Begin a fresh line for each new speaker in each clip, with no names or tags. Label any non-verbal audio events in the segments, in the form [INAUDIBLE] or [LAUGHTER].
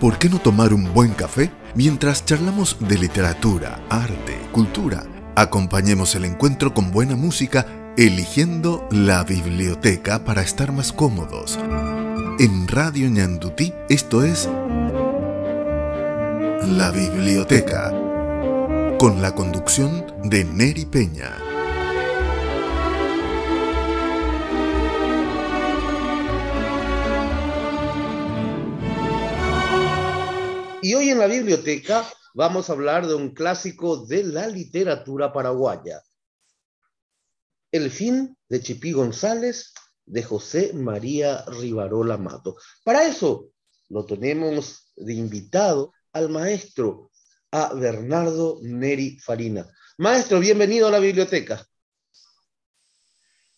¿Por qué no tomar un buen café mientras charlamos de literatura, arte, cultura? Acompañemos el encuentro con buena música eligiendo la biblioteca para estar más cómodos. En Radio Ñandutí, esto es La Biblioteca, con la conducción de Neri Peña.
Biblioteca vamos a hablar de un clásico de la literatura paraguaya. El fin de Chipí González de José María Rivarola Mato. Para eso lo tenemos de invitado al maestro, a Bernardo Neri Farina. Maestro, bienvenido a la biblioteca.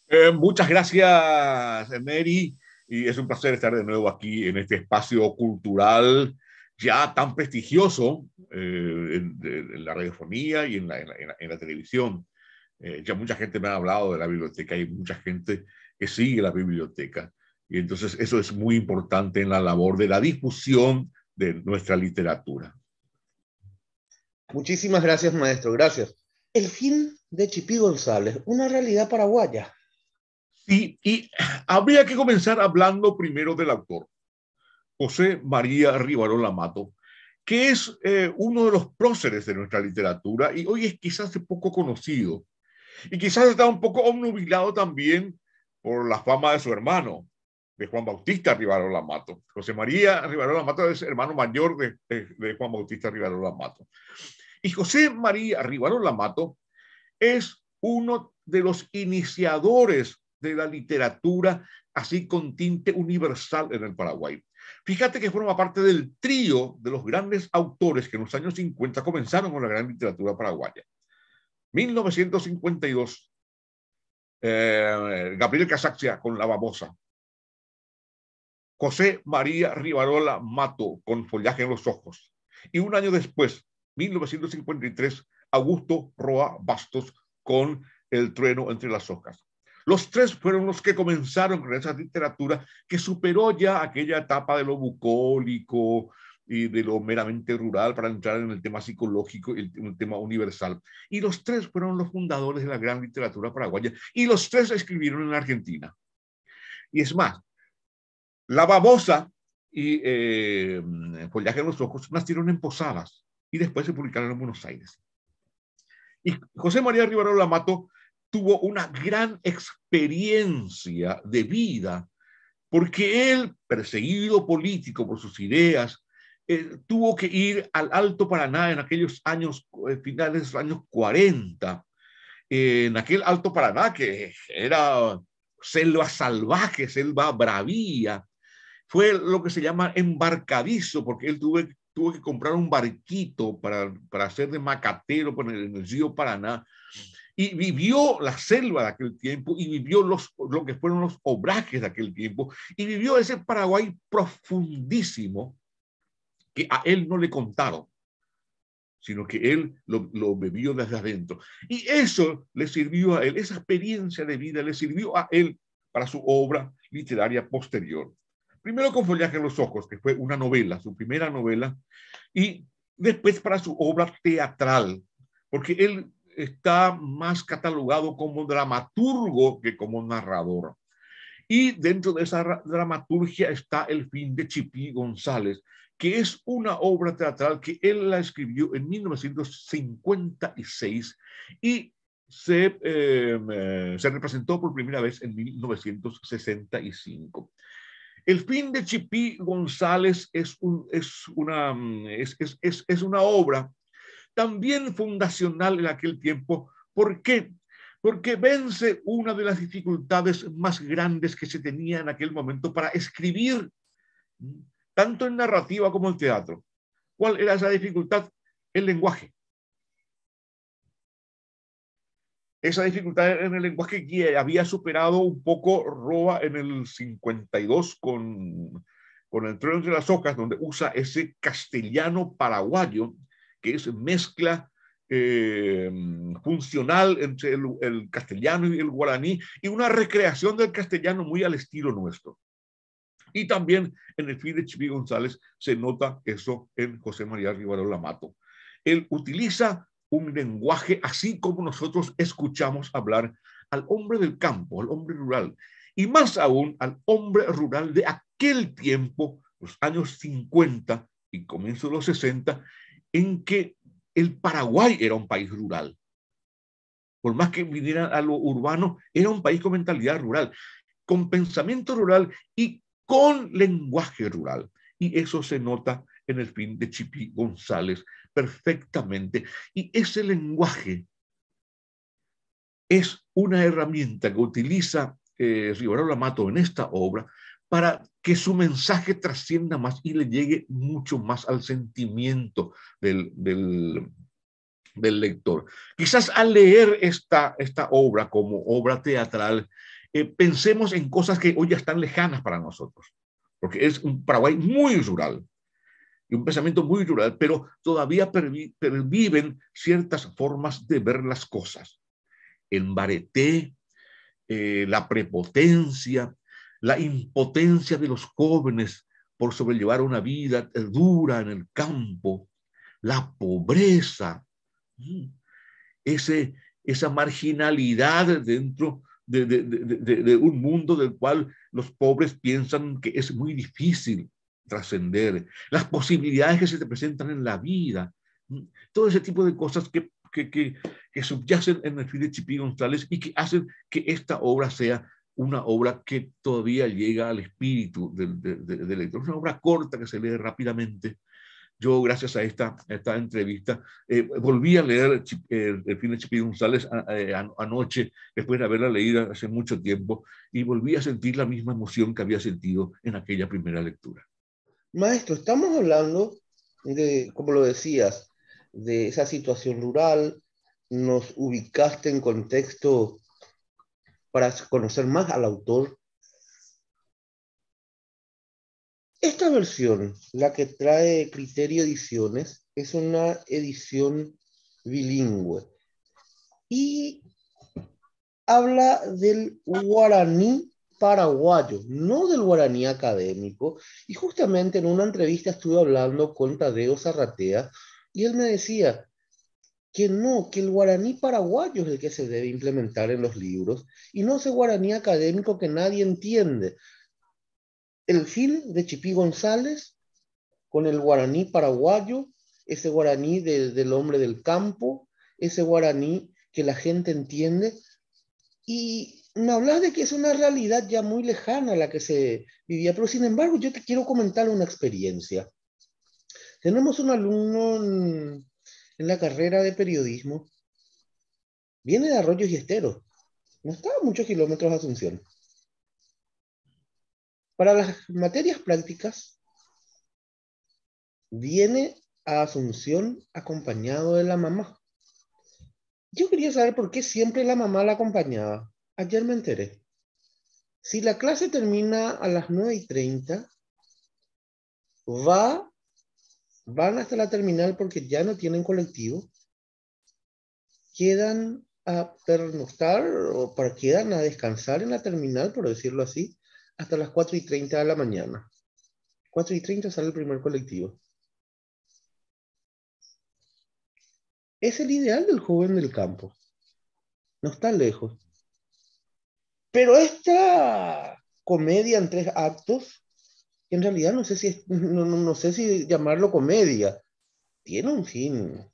Eh, muchas gracias, Neri, y es un placer estar de nuevo aquí en este espacio cultural ya tan prestigioso eh, en, la radiofonía y en la, en la, televisión. Eh, ya mucha gente me ha hablado de la biblioteca y mucha gente que sigue la biblioteca. Y entonces eso es muy importante en la labor de la difusión de nuestra literatura.
Muchísimas gracias, maestro. Gracias. El fin de Chipí González, una realidad paraguaya.
Sí, y habría que comenzar hablando primero del autor. José María Rivarola Mato, que es eh, uno de los próceres de nuestra literatura y hoy es quizás poco conocido. Y quizás está un poco obnubilado también por la fama de su hermano, de Juan Bautista Rivarola Mato. José María Rivarola Mato es hermano mayor de, Juan Bautista Rivarola Mato. Y José María Rivarola Mato es uno de los iniciadores de la literatura así con tinte universal en el Paraguay. Fíjate que forma parte del trío de los grandes autores que en los años 50 comenzaron con la gran literatura paraguaya. 1952, eh, Gabriel Casaxia con La Babosa. José María Rivarola Mato con Follaje en los Ojos. Y un año después, 1953, Augusto Roa Bastos con El trueno entre las hojas. Los tres fueron los que comenzaron con esa literatura que superó ya aquella etapa de lo bucólico y de lo meramente rural para entrar en el tema psicológico y el, tema universal. Y los tres fueron los fundadores de la gran literatura paraguaya y los tres escribieron en Argentina. Y es más, La Babosa y eh, Follaje en los Ojos nacieron en Posadas y después se publicaron en Buenos Aires. Y José María Rivarola Mato tuvo una gran experiencia de vida, porque él, perseguido político por sus ideas, eh, tuvo que ir al Alto Paraná en aquellos años, eh, finales de los años 40, en aquel Alto Paraná que era selva salvaje, selva bravía, fue lo que se llama embarcadizo, porque él tuvo, tuvo que comprar un barquito para, para hacer de macatero en el río Paraná y vivió la selva de aquel tiempo y vivió los, lo que fueron los obrajes de aquel tiempo y vivió ese Paraguay profundísimo que a él no le contaron, sino que él lo, lo bebió desde adentro. Y eso le sirvió a él, esa experiencia de vida le sirvió a él para su obra literaria posterior. Primero con Follaje en los Ojos, que fue una novela, su primera novela, y después para su obra teatral, porque él está más catalogado como dramaturgo que como narrador. Y dentro de esa dramaturgia está El fin de Chipí González, que es una obra teatral que él la escribió en 1956 y se, em, eh, se representó por primera vez en 1965. El fin de Chipí González es, un, es, una, es, es, es una obra también fundacional en aquel tiempo. ¿Por qué? Porque vence una de las dificultades más grandes que se tenía en aquel momento para escribir, tanto en narrativa como en teatro. ¿Cuál era esa dificultad? El lenguaje. Esa dificultad en el lenguaje que había superado un poco Roa en el 52 con, con el trono de las hojas, donde usa ese castellano paraguayo que es mezcla eh, funcional entre el, castellano y el guaraní y una recreación del castellano muy al estilo nuestro. Y también en el fin de Chipi González se nota eso en José María Rivarola Mato. Él utiliza un lenguaje así como nosotros escuchamos hablar al hombre del campo, al hombre rural, y más aún al hombre rural de aquel tiempo, los años 50 y comienzo de los 60, en que el Paraguay era un país rural. Por más que viniera a lo urbano, era un país con mentalidad rural, con pensamiento rural y con lenguaje rural. Y eso se nota en el fin de Chipi González perfectamente. Y ese lenguaje es una herramienta que utiliza eh, Rivarola Mato en esta obra para que su mensaje trascienda más y le llegue mucho más al sentimiento del, del, lector. Quizás al leer esta, esta obra como obra teatral, eh, pensemos en cosas que hoy ya están lejanas para nosotros, porque es un Paraguay muy rural y un pensamiento muy rural, pero todavía perviven ciertas formas de ver las cosas. El bareté, eh, la prepotencia, la impotencia de los jóvenes por sobrellevar una vida dura en el campo, la pobreza, ese, esa marginalidad dentro de, un mundo del cual los pobres piensan que es muy difícil trascender, las posibilidades que se te presentan en la vida, todo ese tipo de cosas que, que, que, que subyacen en el fin de Chipí González y que hacen que esta obra sea una obra que todavía llega al espíritu del, del, lector. Es una obra corta que se lee rápidamente. Yo, gracias a esta, esta entrevista, eh, volví a leer el, fin de Chipí González eh, anoche, después de haberla leído hace mucho tiempo, y volví a sentir la misma emoción que había sentido en aquella primera lectura.
Maestro, estamos hablando de, como lo decías, de esa situación rural, nos ubicaste en contexto para conocer más al autor. Esta versión, la que trae Criterio Ediciones, es una edición bilingüe y habla del guaraní paraguayo, no del guaraní académico. Y justamente en una entrevista estuve hablando con Tadeo Zarratea y él me decía, que no, que el guaraní paraguayo es el que se debe implementar en los libros y no ese guaraní académico que nadie entiende. El fin de Chipí González con el guaraní paraguayo, ese guaraní del hombre del campo, ese guaraní que la gente entiende y me hablas de que es una realidad ya muy lejana la que se vivía, pero sin embargo yo te quiero comentar una experiencia. Tenemos un alumno la carrera de periodismo, viene de Arroyos y Esteros. No está a muchos kilómetros de Asunción. Para las materias prácticas, viene a Asunción acompañado de la mamá. Yo quería saber por qué siempre la mamá la acompañaba. Ayer me enteré. Si la clase termina a las 9 y 30, va van hasta la terminal porque ya no tienen colectivo, quedan a pernoctar o para quedan a descansar en la terminal, por decirlo así, hasta las 4 y 30 de la mañana. 4 y 30 sale el primer colectivo. Es el ideal del joven del campo. No está lejos. Pero esta comedia en tres actos en realidad no sé si, no, no, sé si llamarlo comedia. Tiene un fin.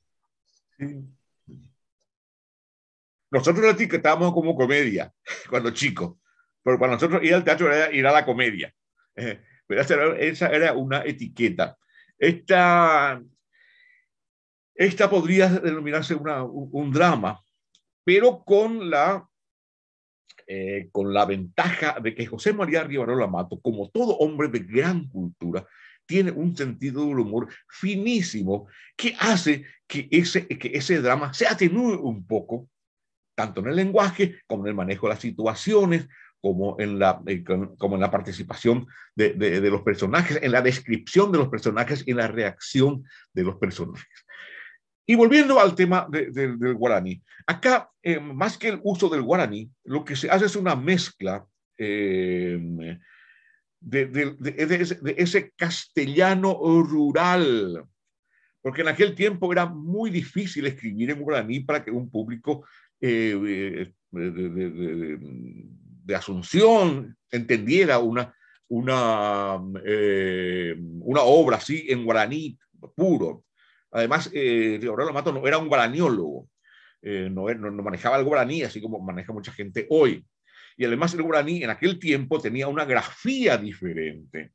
Nosotros lo etiquetamos como comedia [LAUGHS] cuando chico, pero para nosotros ir al teatro era ir a la comedia. Eh, pero esa era, una etiqueta. Esta, esta podría denominarse una, un drama, pero con la eh, con la ventaja de que José María Rivarola Mato, como todo hombre de gran cultura, tiene un sentido del humor finísimo que hace que ese, que ese drama se atenúe un poco, tanto en el lenguaje como en el manejo de las situaciones, como en la, eh, como en la participación de, de, los personajes, en la descripción de los personajes y en la reacción de los personajes. Y volviendo al tema del guaraní, acá, eh, más que el uso del guaraní, lo que se hace es una mezcla eh, de, ese, castellano rural, porque en aquel tiempo era muy difícil escribir en guaraní para que un público eh, de, Asunción entendiera eh, una obra así en guaraní puro. Además, eh, Aurelio Mato no era un guaraniólogo, eh, no, no, no, manejaba el guaraní así como maneja mucha gente hoy. Y además el guaraní en aquel tiempo tenía una grafía diferente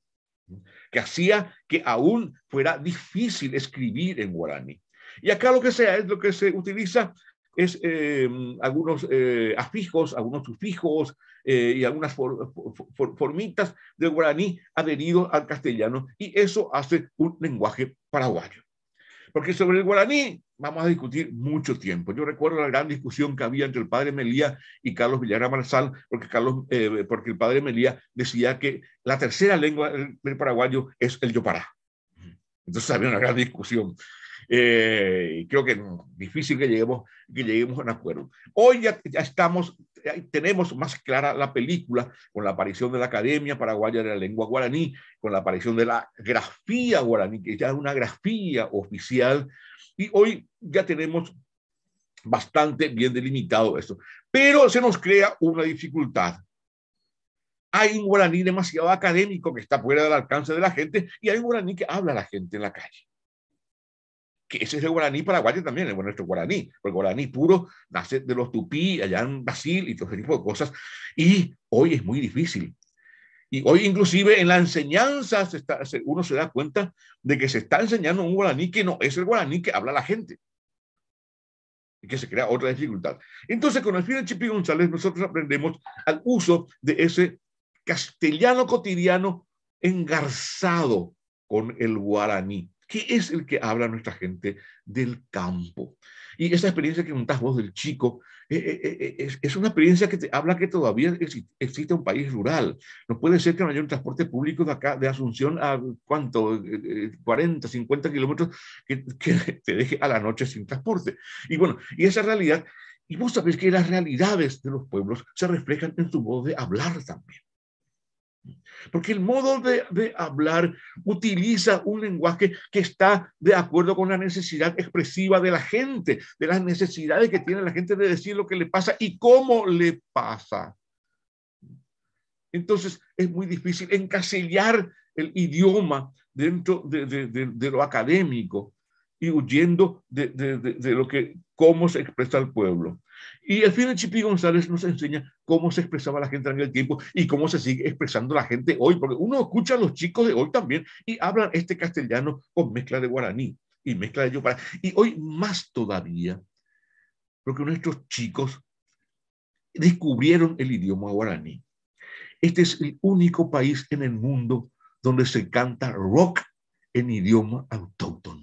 que hacía que aún fuera difícil escribir en guaraní. Y acá lo que sea es lo que se utiliza es eh, algunos eh, afijos, algunos sufijos eh, y algunas formitas del guaraní adheridos al castellano y eso hace un lenguaje paraguayo. Porque sobre el guaraní vamos a discutir mucho tiempo. Yo recuerdo la gran discusión que había entre el padre Melía y Carlos Villarreal Marzal, porque, Carlos, eh, porque el padre Melía decía que la tercera lengua del paraguayo es el yopará. Entonces había una gran discusión. Eh, creo que es difícil que lleguemos, que lleguemos a un acuerdo. Hoy ya, ya estamos tenemos más clara la película con la aparición de la Academia Paraguaya de la Lengua Guaraní, con la aparición de la grafía guaraní, que ya es una grafía oficial, y hoy ya tenemos bastante bien delimitado esto. Pero se nos crea una dificultad. Hay un guaraní demasiado académico que está fuera del alcance de la gente y hay un guaraní que habla a la gente en la calle que ese es el guaraní paraguayo también, es nuestro guaraní, el guaraní puro nace de los tupí, allá en Brasil y todo ese tipo de cosas, y hoy es muy difícil. Y hoy inclusive en la enseñanza uno se da cuenta de que se está enseñando un guaraní que no es el guaraní que habla la gente. Y que se crea otra dificultad. Entonces, con el fin de Chipi González, nosotros aprendemos al uso de ese castellano cotidiano engarzado con el guaraní que es el que habla nuestra gente del campo. Y esa experiencia que contás vos del chico eh, eh, eh, es, una experiencia que te habla que todavía existe un país rural. No puede ser que no haya un transporte público de acá, de Asunción a cuánto, 40, 50 kilómetros, que, que [LAUGHS] te deje a la noche sin transporte. Y bueno, y esa realidad, y vos sabés que las realidades de los pueblos se reflejan en su modo de hablar también. Porque el modo de, hablar utiliza un lenguaje que está de acuerdo con la necesidad expresiva de la gente, de las necesidades que tiene la gente de decir lo que le pasa y cómo le pasa. Entonces es muy difícil encasillar el idioma dentro de, lo académico y huyendo de, lo que, cómo se expresa el pueblo. Y al final Chipi González nos enseña cómo se expresaba la gente en aquel tiempo y cómo se sigue expresando la gente hoy, porque uno escucha a los chicos de hoy también y hablan este castellano con mezcla de guaraní y mezcla de yopara. Y hoy más todavía, porque nuestros chicos descubrieron el idioma guaraní. Este es el único país en el mundo donde se canta rock en idioma autóctono,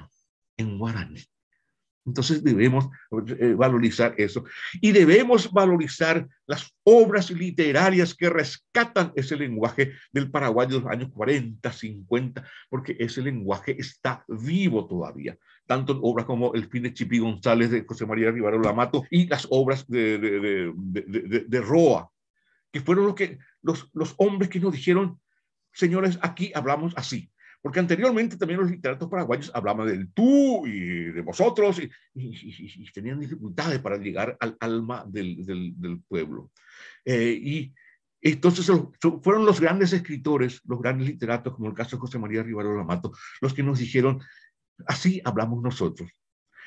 Entonces debemos eh, valorizar eso. Y debemos valorizar las obras literarias que rescatan ese lenguaje del Paraguay de los años 40, 50, porque ese lenguaje está vivo todavía, tanto en obras como El fin de Chipi González de José María Rivero Lamato y las obras de, Roa, que fueron los, que, los hombres que nos dijeron, señores, aquí hablamos así porque anteriormente también los literatos paraguayos hablaban del tú y de vosotros y, tenían dificultades para llegar al alma del, del, pueblo. Eh, y entonces fueron los grandes escritores, los grandes literatos, como el caso de José María Rivero Lamato, los que nos dijeron, así hablamos nosotros.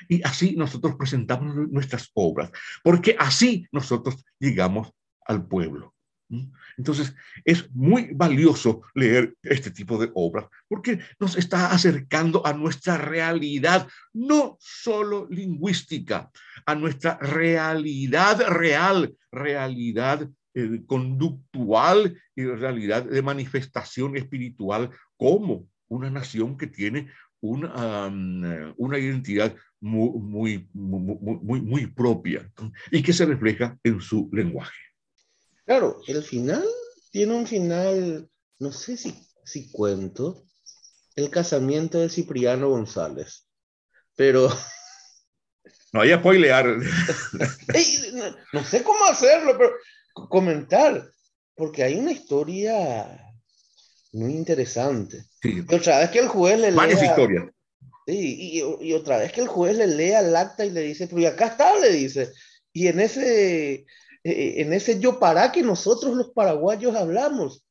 Y así nosotros presentamos nuestras obras, porque así nosotros llegamos al pueblo. Entonces, es muy valioso leer este tipo de obras porque nos está acercando a nuestra realidad, no solo lingüística, a nuestra realidad real, realidad eh, conductual y realidad de manifestación espiritual como una nación que tiene una, una identidad muy, muy, muy, muy propia y que se refleja en su lenguaje.
Claro, el final tiene un final, no sé si, si cuento, el casamiento de Cipriano González, pero...
No hay a spoilear. [LAUGHS]
no, sé cómo hacerlo, pero comentar, porque hay una historia Muy interesante. Y otra vez que el juez le
Varias lea, historias.
Sí, y, otra vez que el juez le lea el acta y le dice, pero y acá está, le dice. Y en ese, eh, en ese yo para que nosotros los paraguayos hablamos.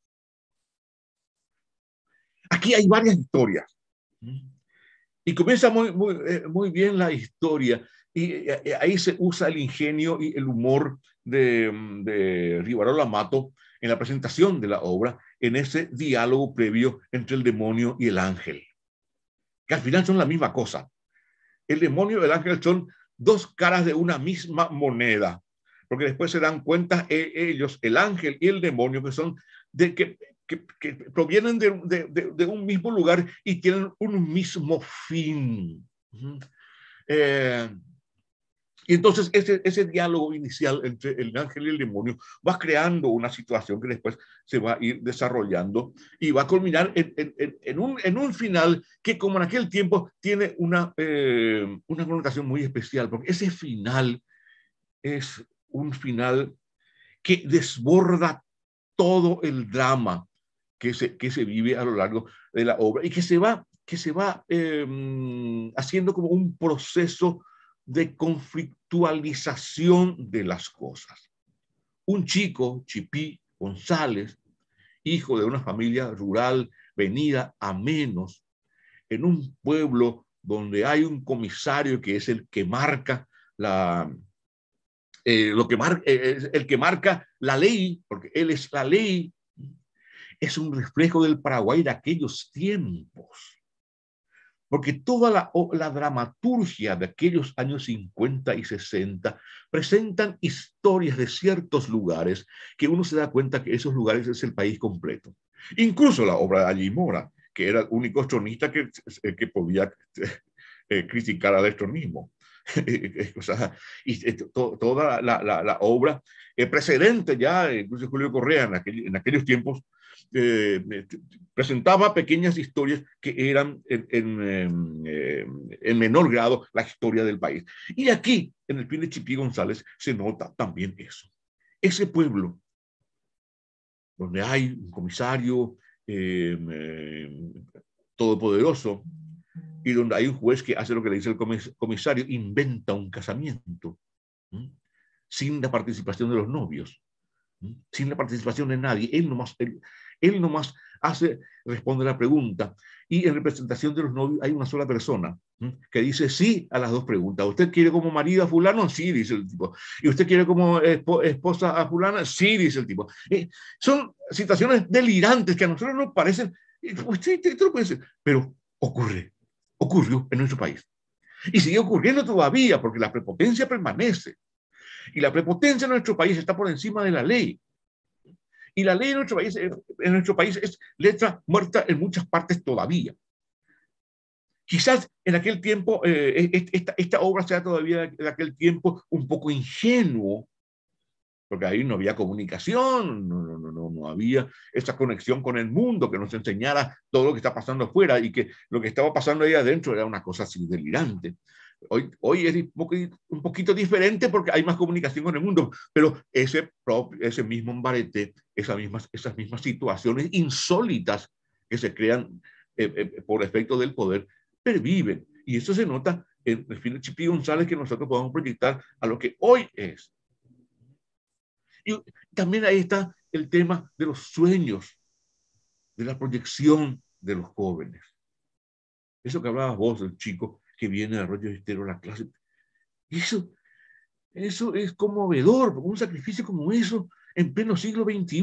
Aquí hay varias historias. Y comienza muy, muy, eh, bien la historia. Y eh, ahí se usa el ingenio y el humor de, de Rivarola Mato en la presentación de la obra, en ese diálogo previo entre el demonio y el ángel, que al final son la misma cosa. El demonio y el ángel son dos caras de una misma moneda, porque después se dan cuenta eh, ellos, el ángel y el demonio, que son de que, que, provienen de, de, de, un mismo lugar y tienen un mismo fin. Eh, y entonces ese, ese diálogo inicial entre el ángel y el demonio va creando una situación que después se va a ir desarrollando y va a culminar en, en, en, un, en un, final que como en aquel tiempo tiene una, eh, una connotación muy especial, porque ese final es un final que desborda todo el drama que se, que se vive a lo largo de la obra y que se va, que se va eh, haciendo como un proceso de conflictualización de las cosas. Un chico, Chipí González, hijo de una familia rural venida a menos, en un pueblo donde hay un comisario que es el que marca la, eh, lo que eh, el que marca la ley, porque él es la ley, es un reflejo del Paraguay de aquellos tiempos porque toda la, dramaturgia de aquellos años 50 y 60 presentan historias de ciertos lugares que uno se da cuenta que esos lugares es el país completo. Incluso la obra de Allí Mora, que era el único estronista que, eh, que podía eh, criticar al estronismo. [LAUGHS] o sea, y eh, toda la, la, obra precedente ya, incluso Julio Correa en, en aquellos tiempos, eh, presentaba pequeñas historias que eran en, en, eh, en, menor grado la historia del país. Y aquí, en el fin de Chipí González, se nota también eso. Ese pueblo, donde hay un comisario eh, todopoderoso y donde hay un juez que hace lo que le dice el comisario, inventa un casamiento sin la participación de los novios sin la participación de nadie. Él nomás, él, él nomás hace, responde la pregunta. Y en representación de los novios hay una sola persona que dice sí a las dos preguntas. ¿Usted quiere como marido a fulano? Sí, dice el tipo. ¿Y usted quiere como esposa a fulana? Sí, dice el tipo. Eh, son situaciones delirantes que a nosotros nos parecen, usted, lo puede decir, pero ocurre, ocurrió en nuestro país. Y sigue ocurriendo todavía porque la prepotencia permanece. Y la prepotencia en nuestro país está por encima de la ley. Y la ley en nuestro país, en nuestro país es letra muerta en muchas partes todavía. Quizás en aquel tiempo, eh, esta, esta, obra sea todavía de aquel tiempo un poco ingenuo, porque ahí no había comunicación, no, no, no, no había esa conexión con el mundo que nos enseñara todo lo que está pasando afuera y que lo que estaba pasando ahí adentro era una cosa así delirante. Hoy, hoy es un poquito, diferente porque hay más comunicación con el mundo, pero ese, ese mismo embarete, esas mismas, esas mismas situaciones insólitas que se crean eh, eh, por efecto del poder, perviven. Y eso se nota en el de Chipi González que nosotros podemos proyectar a lo que hoy es. Y también ahí está el tema de los sueños, de la proyección de los jóvenes. Eso que hablabas vos, el chico, que viene de Arroyo Estero la clase. Eso, eso es conmovedor, un sacrificio como eso en pleno siglo XXI.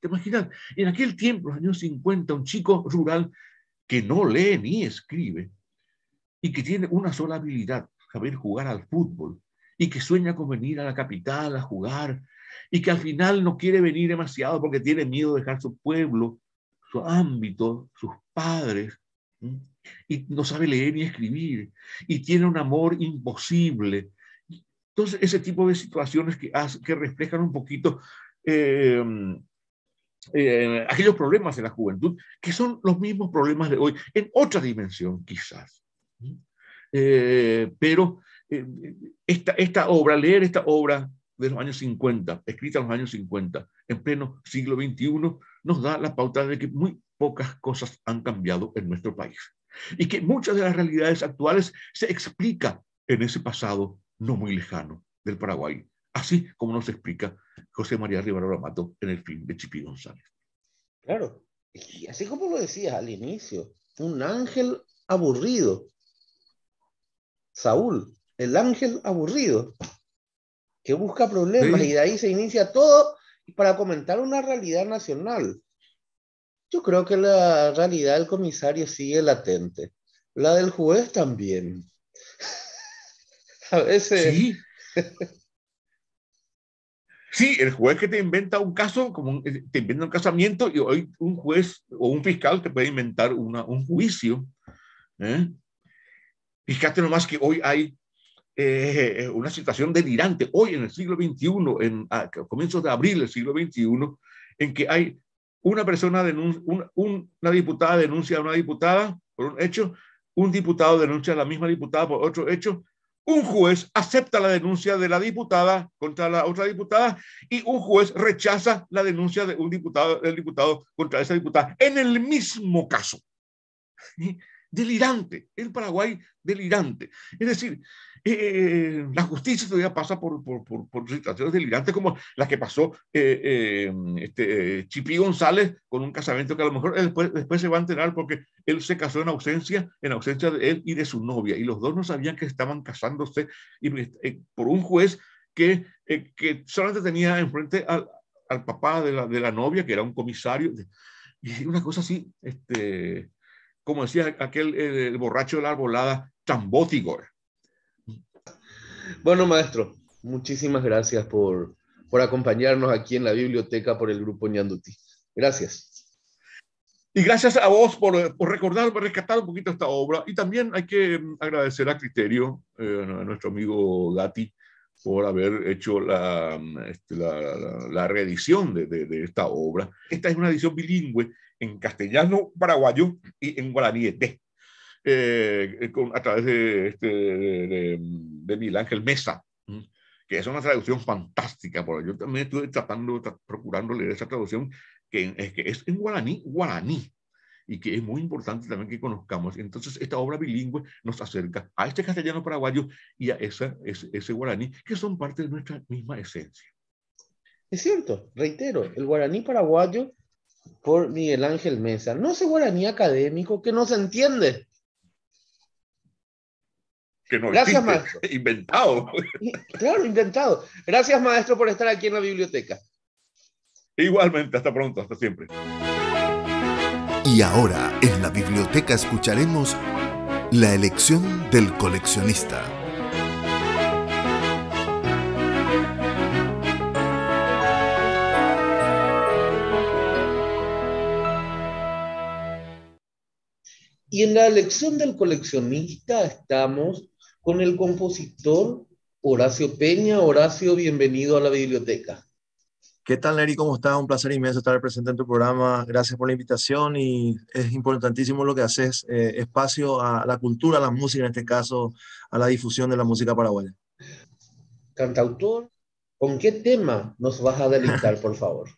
¿Te imaginas? En aquel tiempo, los años 50, un chico rural que no lee ni escribe y que tiene una sola habilidad, saber jugar al fútbol, y que sueña con venir a la capital a jugar, y que al final no quiere venir demasiado porque tiene miedo de dejar su pueblo, su ámbito, sus padres, y no sabe leer ni escribir y tiene un amor imposible. Entonces, ese tipo de situaciones que, que reflejan un poquito em, eh, aquellos problemas de la juventud, que son los mismos problemas de hoy, en otra dimensión quizás. Eh, pero eh, esta, esta obra, leer esta obra de los años 50, escrita en los años 50, en pleno siglo XXI, nos da la pauta de que muy, pocas cosas han cambiado en nuestro país y que muchas de las realidades actuales se explica en ese pasado no muy lejano del Paraguay, así como nos explica José María Rivera Mato en el film de Chipi González.
Claro, y así como lo decías al inicio, un ángel aburrido. Saúl, el ángel aburrido, que busca problemas y de ahí se inicia todo para comentar una realidad nacional. Yo creo que la realidad del comisario sigue latente. La del juez también. [LAUGHS] A veces.
Sí. Sí, el juez que te inventa un caso, como eh, te inventa un casamiento, y hoy un juez o un fiscal te puede inventar una, un juicio. ¿eh? Fíjate nomás que hoy hay eh, una situación delirante, hoy en el siglo XXI, en, a comienzos de abril del siglo XXI, en que hay una persona, denuncia, una diputada denuncia a una diputada por un hecho, un diputado denuncia a la misma diputada por otro hecho, un juez acepta la denuncia de la diputada contra la otra diputada y un juez rechaza la denuncia de un diputado, del diputado contra esa diputada en el mismo caso. Delirante, el Paraguay delirante. Es decir, eh, la justicia todavía pasa por, por, por, situaciones delirantes como la que pasó eh, eh, este, Chipi González con un casamiento que a lo mejor después, después se va a enterar porque él se casó en ausencia, en ausencia de él y de su novia, y los dos no sabían que estaban casándose y, por un juez que, que solamente tenía enfrente al, al papá de la, de la, novia, que era un comisario, y una cosa así, este, como decía aquel el borracho de la arbolada, chambótico.
Bueno, maestro, muchísimas gracias por, por acompañarnos aquí en la biblioteca por el Grupo Ñanduti. Gracias.
Y gracias a vos por, por, recordar, por rescatar un poquito esta obra. Y también hay que mm, agradecer a Criterio, eh, a nuestro amigo Gatti, por haber hecho la, mm, este, la, la, reedición de, de, esta obra. Esta es una edición bilingüe en castellano paraguayo y en guaraní eh, con, a través de, este, de, de, Miguel Ángel Mesa, que es una traducción fantástica. Porque yo también estuve tratando, procurando leer esa traducción que es, que es en guaraní, guaraní, y que es muy importante también que conozcamos. Entonces, esta obra bilingüe nos acerca a este castellano paraguayo y a esa, ese, ese guaraní, que son parte de nuestra misma esencia.
Es cierto, reitero, el guaraní paraguayo por Miguel Ángel Mesa. No ese guaraní académico que no se entiende
que no Gracias, maestro. [LAUGHS] Inventado.
Claro, inventado. Gracias, maestro, por estar aquí en la biblioteca.
Igualmente, hasta pronto, hasta siempre.
Y ahora, en la biblioteca escucharemos la elección del coleccionista.
Y en la elección del coleccionista estamos con el compositor Horacio Peña. Horacio, bienvenido a la biblioteca.
¿Qué tal, Neri? ¿Cómo estás? Un placer inmenso estar presente en tu programa. Gracias por la invitación y es importantísimo lo que haces, eh, espacio a la cultura, a la música, en este caso, a la difusión de la música paraguaya.
Cantautor, ¿con qué tema nos vas a deleitar, [LAUGHS] por favor?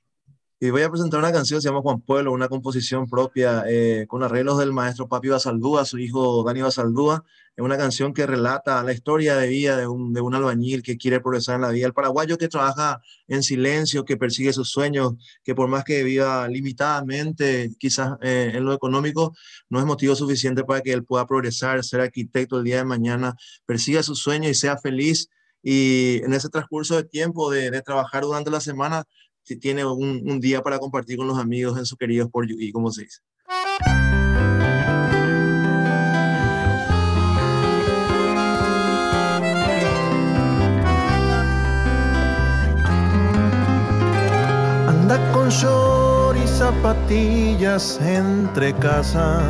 Y voy a presentar una canción, se llama Juan Pueblo, una composición propia eh, con arreglos del maestro Papi Basaldúa, su hijo Dani Basaldúa. Es una canción que relata la historia de vida de un, de un albañil que quiere progresar en la vida. El paraguayo que trabaja en silencio, que persigue sus sueños, que por más que viva limitadamente, quizás eh, en lo económico, no es motivo suficiente para que él pueda progresar, ser arquitecto el día de mañana, persiga sus sueños y sea feliz. Y en ese transcurso de tiempo de trabajar durante la semana, si tiene un, día para compartir con los amigos en su queridos por y como se dice.
Anda con short y zapatillas entre casa.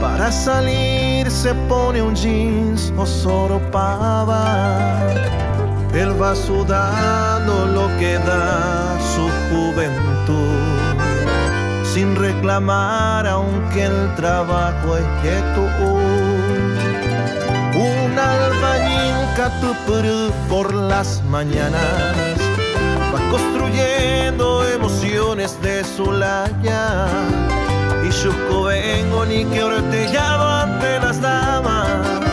Para salir se pone un jeans o solo pava va sudando lo que da su juventud, sin reclamar aunque el trabajo es quieto. Un albañil catupuru por las mañanas va construyendo emociones de su laya y vengo ni que ortellado ante las damas,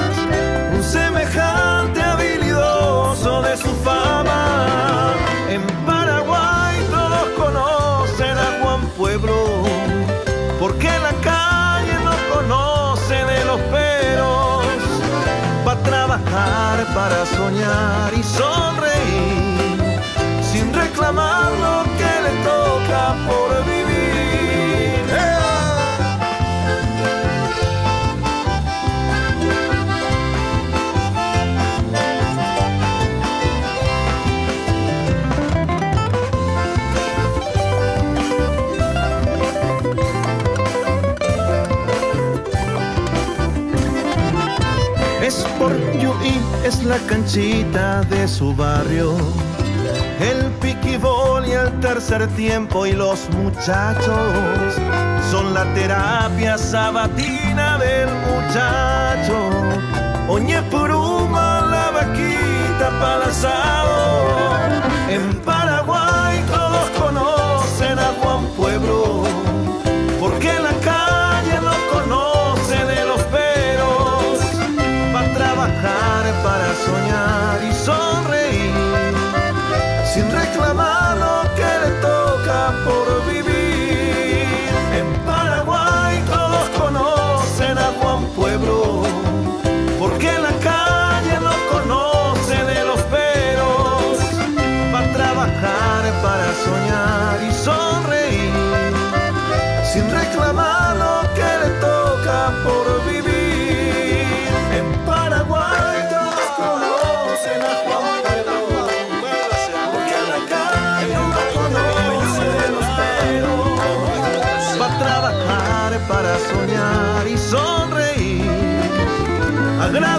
su fama. En Paraguay todos conocen a Juan Pueblo, porque la calle no conoce de los peros, va a trabajar para soñar y sonreír, sin reclamar lo que le toca por vivir. La canchita de su barrio. El piquibol y el tercer tiempo y los muchachos son la terapia sabatina del muchacho. Oñe Puruma, la vaquita asado. En Paraguay todos conocen a Juan Pueblo, porque la soñar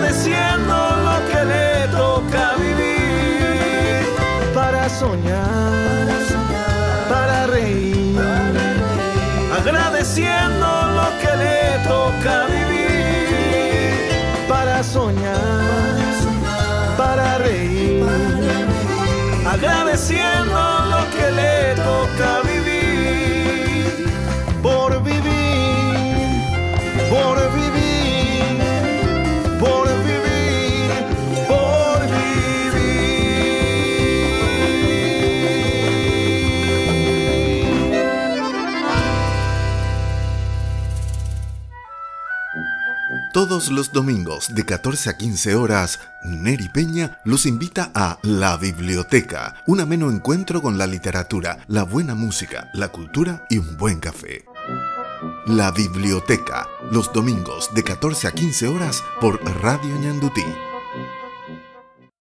agradeciendo lo que le toca vivir. Para soñar, para reír, agradeciendo lo que le toca vivir. Para soñar, para reír, agradeciendo lo que le toca vivir.
Todos los domingos de 14 a 15 horas, Neri Peña los invita a La Biblioteca, un ameno encuentro con la literatura, la buena música, la cultura y un buen café. La Biblioteca, los domingos de 14 a 15 horas por Radio Ñandutí